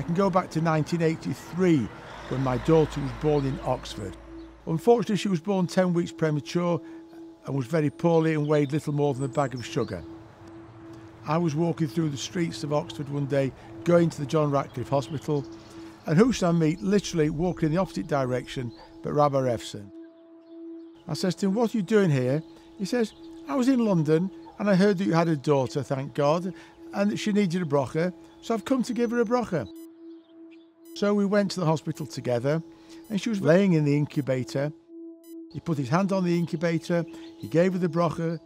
I can go back to 1983 when my daughter was born in Oxford. Unfortunately, she was born 10 weeks premature and was very poorly and weighed little more than a bag of sugar. I was walking through the streets of Oxford one day, going to the John Radcliffe Hospital, and who should I meet literally walking in the opposite direction but Rabbi Refson. I says to him, What are you doing here? He says, I was in London and I heard that you had a daughter, thank God, and that she needed a brocha, so I've come to give her a brocha. So we went to the hospital together and she was laying in the incubator. He put his hand on the incubator, he gave her the brocha.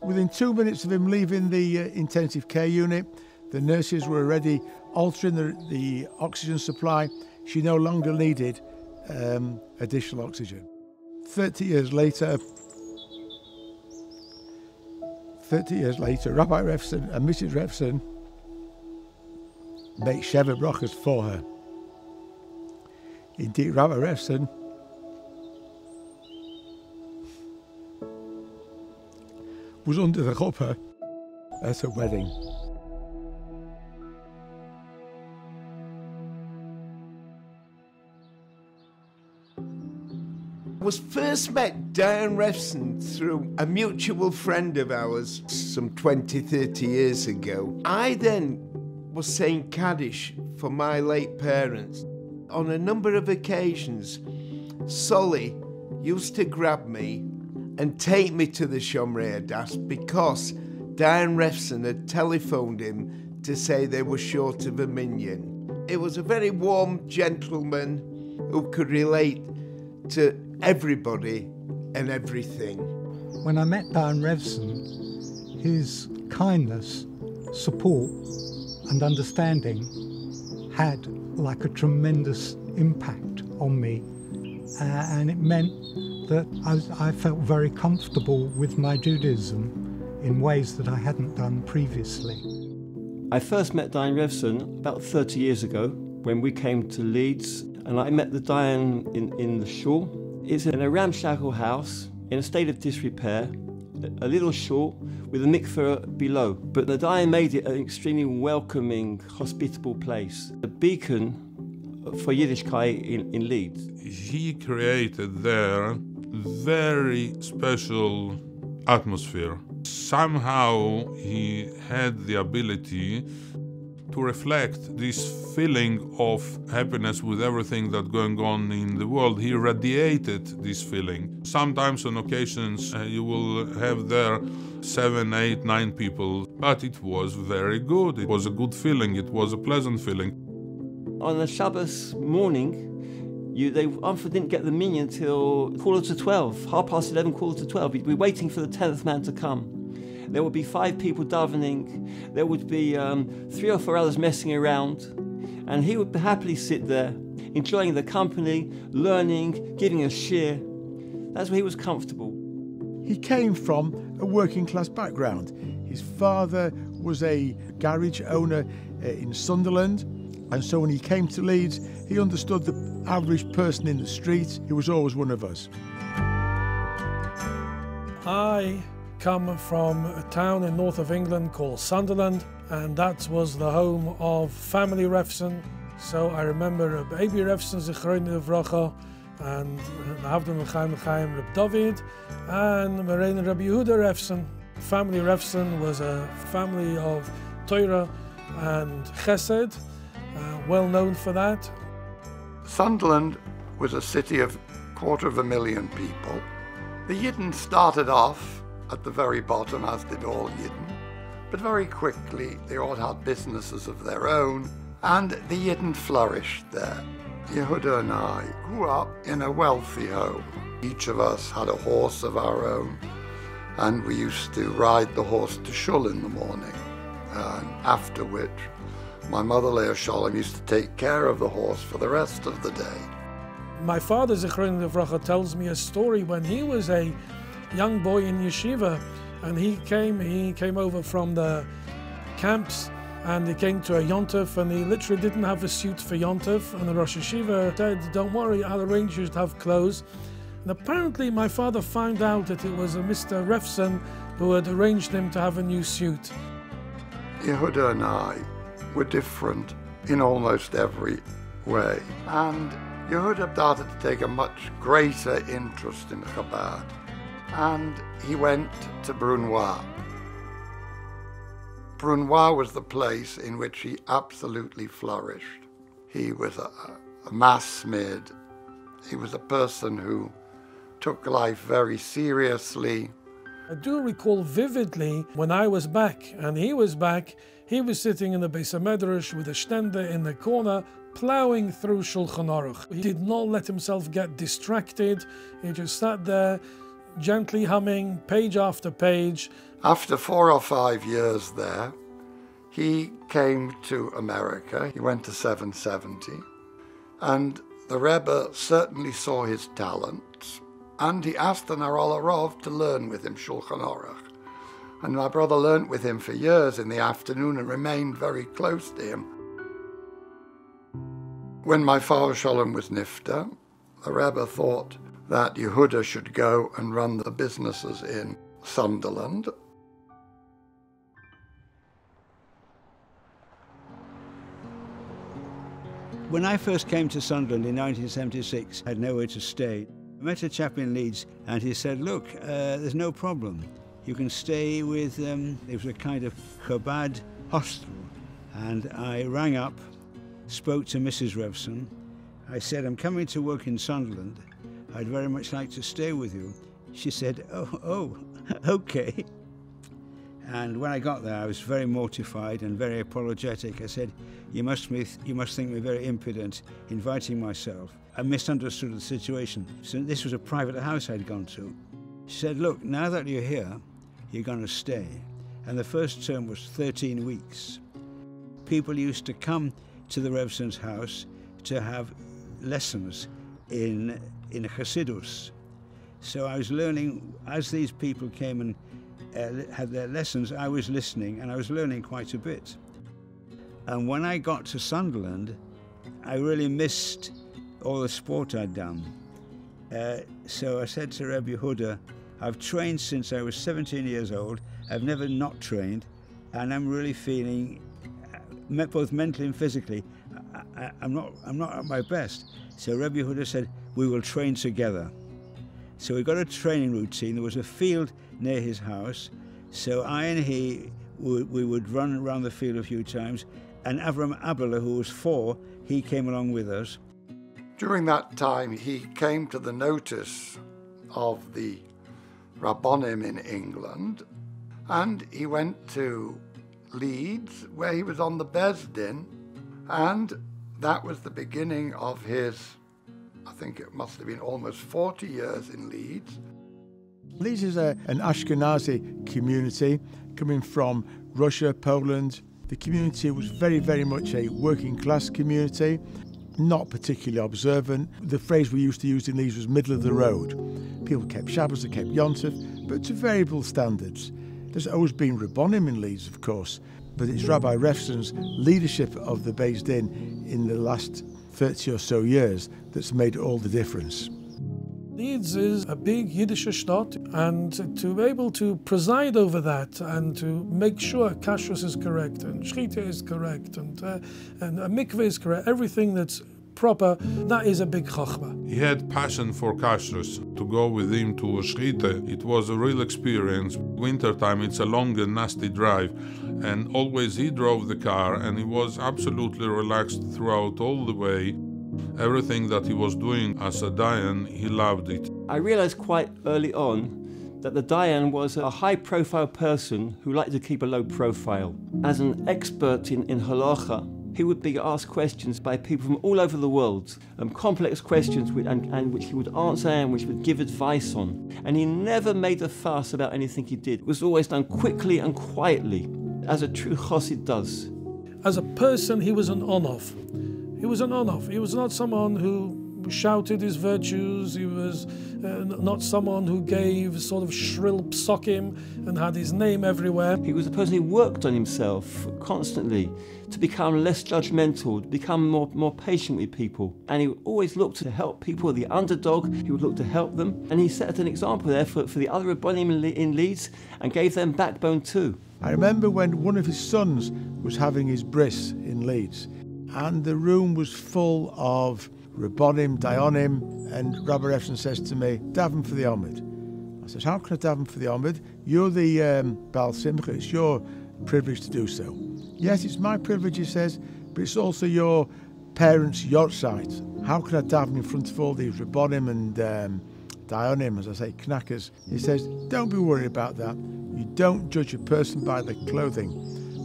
Within two minutes of him leaving the uh, intensive care unit, the nurses were already altering the, the oxygen supply. She no longer needed um, additional oxygen. 30 years later, 30 years later, Rabbi Refson and Mrs. Refson make Sheva brachas for her. Indeed, Rabbi Refson was under the chuppah at a wedding. I was first met Dayan Refson through a mutual friend of ours some 20, 30 years ago. I then was saying Kaddish for my late parents. On a number of occasions, Solly used to grab me and take me to the Shomrei Das because Dayan Refson had telephoned him to say they were short of a minyan. It was a very warm gentleman who could relate to everybody and everything. When I met Dayan Refson, his kindness, support, and understanding had like a tremendous impact on me. Uh, and it meant that I, was, I felt very comfortable with my Judaism in ways that I hadn't done previously. I first met Dayan Refson about 30 years ago when we came to Leeds, and I met the Dayan in, in the shul it's in a ramshackle house in a state of disrepair, a little short with a mikveh below. But the Dayan made it an extremely welcoming, hospitable place, a beacon for Yiddishkeit in, in Leeds. He created there very special atmosphere. Somehow he had the ability to reflect this feeling of happiness with everything that's going on in the world. He radiated this feeling. Sometimes on occasions uh, you will have there seven, eight, nine people, but it was very good. It was a good feeling. It was a pleasant feeling. On a Shabbos morning, you, they often didn't get the minyan until quarter to 12, half past 11, quarter to 12. We'd be waiting for the 10th man to come. There would be five people davening. There would be um, three or four others messing around. And he would happily sit there, enjoying the company, learning, giving a shiur. That's where he was comfortable. He came from a working class background. His father was a garage owner uh, in Sunderland, and so when he came to Leeds, he understood the average person in the street. He was always one of us. I come from a town in north of England called Sunderland, and that was the home of family Refson. So I remember baby Refson, Zichroin Vracha, and Avdom Chaim Chaim Reb David, and Marina Rabbi Yehuda Refson. Family Refson was a family of Torah and Chesed, uh, well known for that. Sunderland was a city of quarter of a million people. The Yidden started off at the very bottom, as did all Yidden. But very quickly, they all had businesses of their own, and the Yidden flourished there. Yehuda and I grew up in a wealthy home. Each of us had a horse of our own, and we used to ride the horse to shul in the morning. And after which, my mother, Leah Sholem, used to take care of the horse for the rest of the day. My father, Zichron Levracha, tells me a story when he was a young boy in yeshiva, and he came. He came over from the camps, and he came to a yontif, and he literally didn't have a suit for yontif. And the Rosh Yeshiva said, "Don't worry, I'll arrange you to have clothes." And apparently, my father found out that it was a Mr. Refson who had arranged him to have a new suit. Yehuda and I were different in almost every way. And Yehuda started to take a much greater interest in Chabad. And he went to Brunoy. Brunoy was the place in which he absolutely flourished. He was a, a masmid. He was a person who took life very seriously. I do recall vividly when I was back and he was back, he was sitting in the Beis Medrash with a stender in the corner, plowing through Shulchan Aruch. He did not let himself get distracted. He just sat there, gently humming, page after page. After four or five years there, he came to America. He went to 770. And the Rebbe certainly saw his talents. And he asked the Narol to learn with him Shulchan Aruch. And my brother learnt with him for years in the afternoon and remained very close to him. When my father Shalom was Nifta, the Rebbe thought that Yehuda should go and run the businesses in Sunderland. When I first came to Sunderland in 1976, I had nowhere to stay. I met a chap in Leeds and he said, look, uh, there's no problem. You can stay with, um, it was a kind of Chabad hostel. And I rang up, spoke to Mrs. Refson. I said, I'm coming to work in Sunderland. I'd very much like to stay with you. She said, oh, oh, okay. And when I got there, I was very mortified and very apologetic. I said, you must, be, you must think me very impudent inviting myself. I misunderstood the situation. So this was a private house I'd gone to. She said, look, now that you're here, you're going to stay. And the first term was 13 weeks. People used to come to the Refson's house to have lessons in, in Hasidus. So I was learning, as these people came and uh, had their lessons, I was listening and I was learning quite a bit. And when I got to Sunderland, I really missed all the sport I'd done. Uh, so I said to Rabbi Huda, I've trained since I was 17 years old. I've never not trained, and I'm really feeling, uh, both mentally and physically, I, am not, I'm not at my best. So Rabbi Huda said, we will train together. So we got a training routine. There was a field near his house. So I and he, we would run around the field a few times. And Avram Abela, who was four, he came along with us. During that time, he came to the notice of the Rabbonim in England, and he went to Leeds, where he was on the Beis Din, and that was the beginning of his, I think it must have been almost 40 years in Leeds. Leeds is a, an Ashkenazi community coming from Russia, Poland. The community was very, very much a working class community not particularly observant. The phrase we used to use in Leeds was middle of the road. People kept Shabbos, they kept Yontif, but to variable standards. There's always been Rabbonim in Leeds, of course, but it's Rabbi Refson's leadership of the Beis Din in the last 30 or so years that's made all the difference. Leeds is a big Yiddish shtad, and to be able to preside over that and to make sure kashrus is correct and shchita is correct and uh, and a mikveh is correct, everything that's proper, that is a big chachma. He had passion for kashrus. To go with him to shchita, it was a real experience. Wintertime, it's a long and nasty drive, and always he drove the car, and he was absolutely relaxed throughout all the way. Everything that he was doing as a Dayan, he loved it. I realized quite early on that the Dayan was a high profile person who liked to keep a low profile. As an expert in, in halacha, he would be asked questions by people from all over the world, um, complex questions and, and, which he would answer and which he would give advice on. And he never made a fuss about anything he did. It was always done quickly and quietly, as a true chassid does. As a person, he was an anav. He was an anav. He was not someone who shouted his virtues. He was uh, not someone who gave sort of shrill psokim and had his name everywhere. He was a person who worked on himself constantly to become less judgmental, to become more, more patient with people. And he always looked to help people, the underdog, he would look to help them. And he set an example there for, for the other Rabbonim in Leeds and gave them backbone too. I remember when one of his sons was having his bris in Leeds and the room was full of Rabbonim, Dayanim, and Rabbi Refson says to me, Daven for the Omid. I says, how can I daven for the Omid? You're the um, Baal Simcha, it's your privilege to do so. Yes, it's my privilege, he says, but it's also your parents' yahrzeit. How can I daven in front of all these Rabbonim and um, Dayanim, as I say, knackers? He says, don't be worried about that. You don't judge a person by their clothing.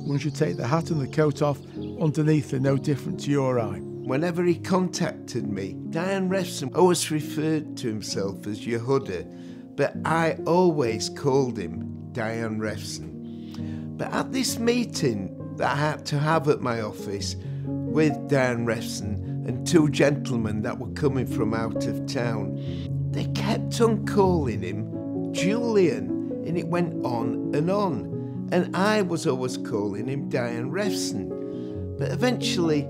Once you take the hat and the coat off, underneath they're no different to your eye. Whenever he contacted me, Dayan Refson always referred to himself as Yehuda, but I always called him Dayan Refson. But at this meeting that I had to have at my office with Dayan Refson and two gentlemen that were coming from out of town, they kept on calling him Julian, and it went on and on. And I was always calling him Dayan Refson. But eventually,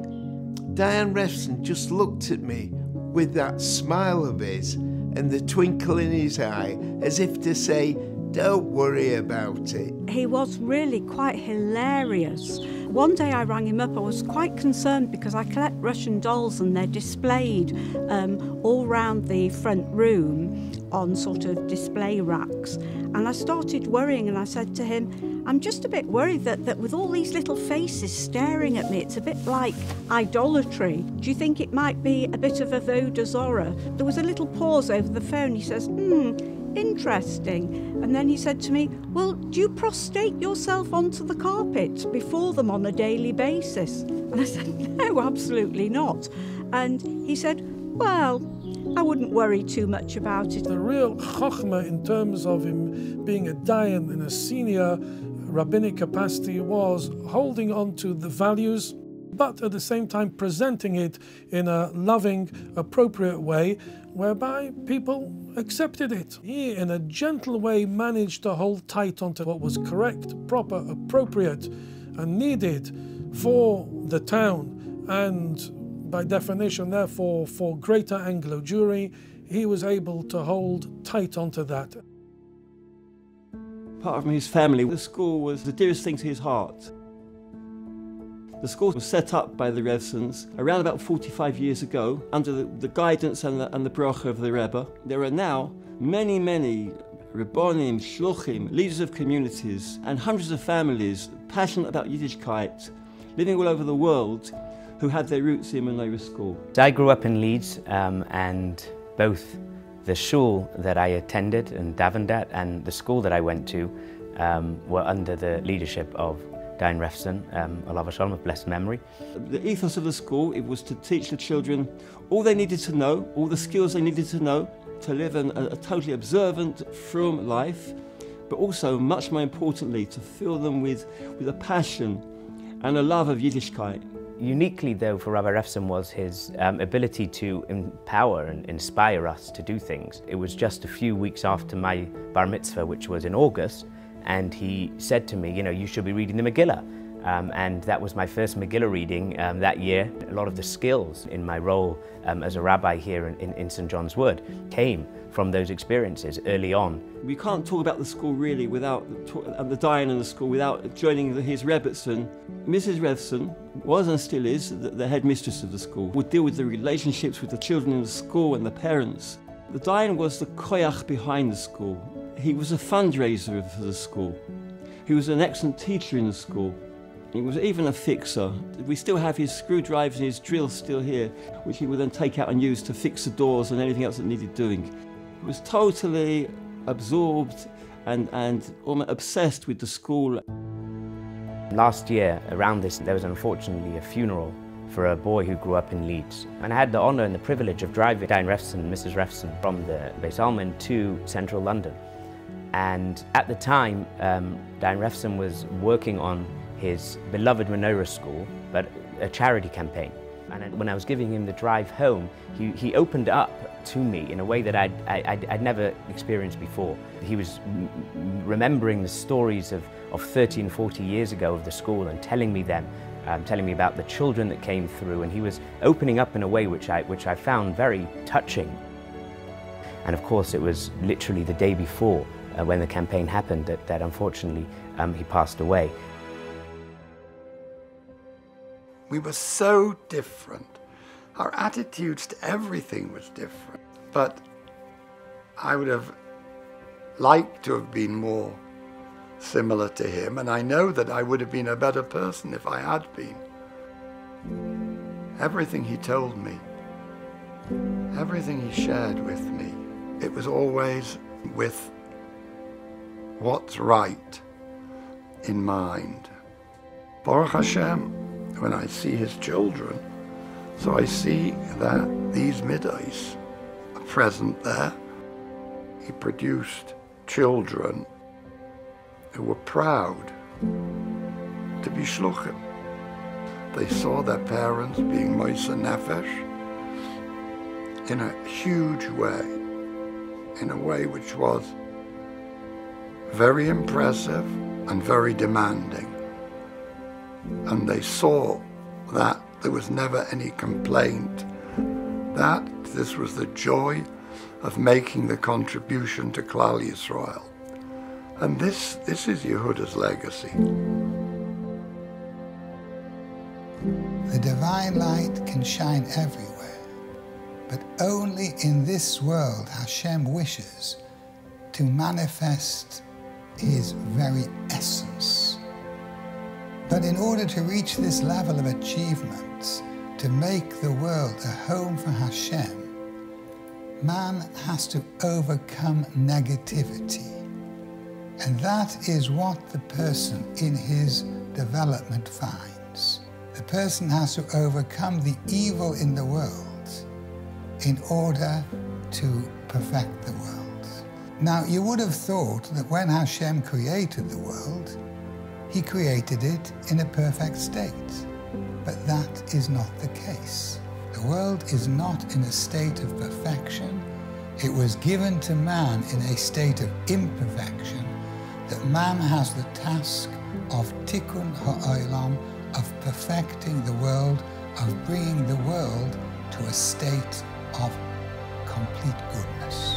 Dayan Refson just looked at me with that smile of his and the twinkle in his eye as if to say, Don't worry about it. He was really quite hilarious. One day I rang him up. I was quite concerned because I collect Russian dolls and they're displayed um, all round the front room on sort of display racks. And I started worrying and I said to him, I'm just a bit worried that, that with all these little faces staring at me, it's a bit like idolatry. Do you think it might be a bit of avodah zorah? There was a little pause over the phone. He says, hmm, interesting. And then he said to me, Well, do you prostrate yourself onto the carpet before them on a daily basis? And I said, No, absolutely not. And he said, Well, I wouldn't worry too much about it. The real chokhmah in terms of him being a dayan in a senior rabbinic capacity was holding on to the values, but at the same time presenting it in a loving, appropriate way whereby people accepted it. He, in a gentle way, managed to hold tight onto what was correct, proper, appropriate, and needed for the town and by definition, therefore, for greater Anglo Jewry, he was able to hold tight onto that. Apart from his family, the school was the dearest thing to his heart. The school was set up by the Refsons around about 45 years ago under the, the guidance and the, and the bracha of the Rebbe. There are now many, many Rabbonim, Shluchim, leaders of communities, and hundreds of families passionate about Yiddishkeit, living all over the world who had their roots in Menorah School. I grew up in Leeds um, and both the school that I attended in davened at and the school that I went to um, were under the leadership of Dayan Refson, um, Alav Shalom of blessed memory. The ethos of the school, it was to teach the children all they needed to know, all the skills they needed to know to live an, a, a totally observant, from life, but also, much more importantly, to fill them with, with a passion and a love of Yiddishkeit. Uniquely, though, for Rabbi Refson was his um, ability to empower and inspire us to do things. It was just a few weeks after my bar mitzvah, which was in August, and he said to me, you know, you should be reading the Megillah. Um, and that was my first Megillah reading um, that year. A lot of the skills in my role um, as a rabbi here in, in, in St John's Wood came from those experiences early on. We can't talk about the school really without and the dayan in the school without joining the, his Rebbetzin. Mrs. Refson was and still is the, the headmistress of the school, would deal with the relationships with the children in the school and the parents. The dayan was the koyach behind the school. He was a fundraiser for the school. He was an excellent teacher in the school. He was even a fixer. We still have his screwdrivers and his drills still here, which he would then take out and use to fix the doors and anything else that needed doing. He was totally absorbed and, and almost obsessed with the school. Last year, around this, there was unfortunately a funeral for a boy who grew up in Leeds. And I had the honour and the privilege of driving Dayan Refson and Mrs Refson from the Beis Almond to central London. And at the time, um, Dayan Refson was working on his beloved Menorah School, but a charity campaign. And when I was giving him the drive home, he, he opened up to me in a way that I'd, I'd, I'd never experienced before. He was remembering the stories of, of 13, 40 years ago of the school and telling me them, um, telling me about the children that came through, and he was opening up in a way which I, which I found very touching. And of course, it was literally the day before uh, when the campaign happened that, that unfortunately um, he passed away. We were so different. Our attitudes to everything was different. But I would have liked to have been more similar to him, and I know that I would have been a better person if I had been. Everything he told me, everything he shared with me, it was always with what's right in mind. Baruch Hashem, when I see his children, so I see that these middos are present there. He produced children who were proud to be shluchim. They saw their parents being Moisa Nefesh in a huge way, in a way which was very impressive and very demanding. And they saw that there was never any complaint, that this was the joy of making the contribution to Klal Yisrael. And this, this is Yehuda's legacy. The divine light can shine everywhere, but only in this world Hashem wishes to manifest his very essence. But in order to reach this level of achievements, to make the world a home for Hashem, man has to overcome negativity. And that is what the person in his development finds. The person has to overcome the evil in the world in order to perfect the world. Now, you would have thought that when Hashem created the world, he created it in a perfect state. But that is not the case. The world is not in a state of perfection. It was given to man in a state of imperfection that man has the task of tikkun ha'olam, of perfecting the world, of bringing the world to a state of complete goodness.